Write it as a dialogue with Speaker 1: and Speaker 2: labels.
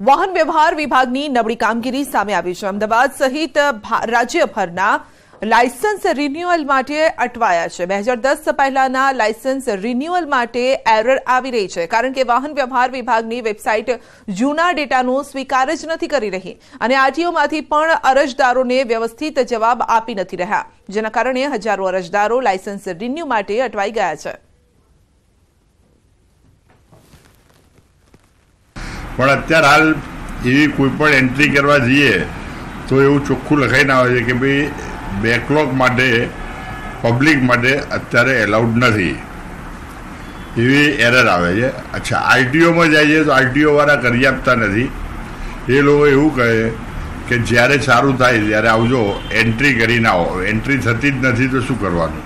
Speaker 1: વાહન વ્યવહાર વિભાગની નબળી કામગીરી સામે આવી છે અમદાવાદ સહિત રાજ્યભરના લાયસન્સ રિન્યુઅલ માટે અટવાયા છે બે હજાર દસ પહેલાના લાયસન્સ રિન્યુઅલ માટે એરર આવી રહી છે કારણ કે વાહન વ્યવહાર વિભાગની વેબસાઇટ જૂના ડેટાનો સ્વીકાર જ નથી કરી રહી અને આરટીઓમાંથી પણ અરજદારોને વ્યવસ્થિત જવાબ આપી નથી રહ્યા જેના કારણે હજારો અરજદારો લાયસન્સ રિન્યુ માટે અટવાઈ ગયા છે
Speaker 2: પણ અત્યારે હાલ એવી કોઈ પણ એન્ટ્રી કરવા જઈએ તો એવું ચોખ્ખું લખાઈને આવે છે કે ભાઈ બેકલોગ માટે પબ્લિક માટે અત્યારે એલાઉડ નથી. એવી એરર આવે છે. અચ્છા આરટીઓમાં જાય છે તો આરટીઓવાળા કરી આપતા નથી. એ લોકો એવું કહે કે જ્યારે સારું થાય ત્યારે આવજો એન્ટ્રી કરીને આવો એન્ટ્રી થતી જ નથી તો શું કરવાનું?